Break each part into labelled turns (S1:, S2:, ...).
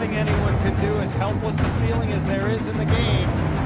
S1: nothing anyone can do, as helpless a feeling as there is in the game,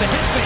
S2: the
S3: hit.